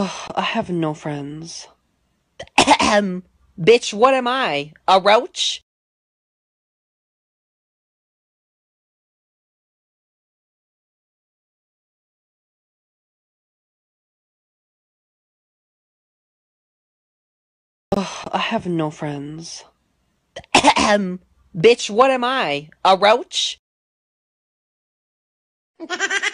Ugh, I have no friends. Bitch, what am I? A roach? Ugh, I have no friends. Bitch, what am I? A roach?